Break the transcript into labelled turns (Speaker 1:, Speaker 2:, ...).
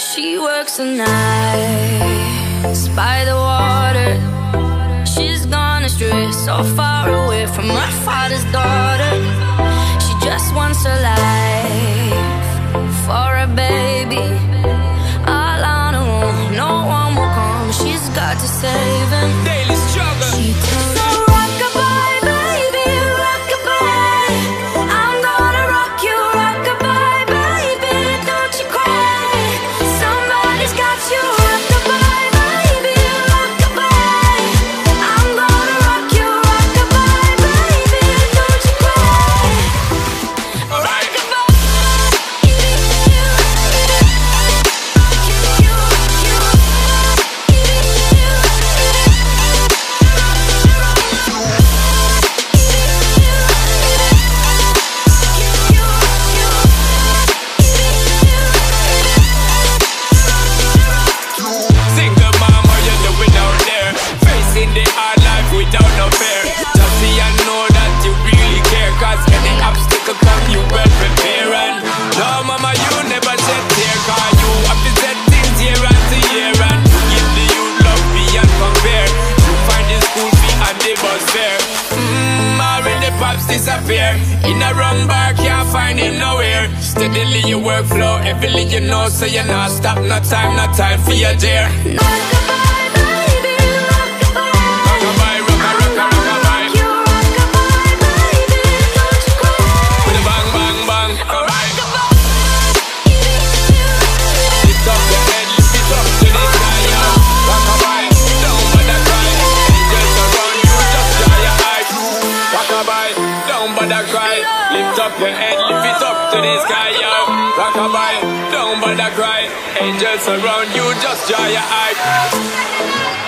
Speaker 1: She works the nights by the water. She's gone astray, so far away from her father's daughter. She just wants a life for a baby. All on her own, no one will come. She's got to save him.
Speaker 2: Without. Just see and know that you really care. Cause any obstacle come, you well prepare. And no, mama, you never shed tear. Cause you have to set things year after year. And you give the youth love beyond compare. You find the school fee and the bus fare. Mmm, already pops disappear. In a wrong bar, can't find him nowhere. Steadily your workflow, everything you know, so you're not stop. No time, no time for your dear. Up your head, lift it up to the sky, yo. Rockabye, don't bother cry. Angels around you, just dry your eyes.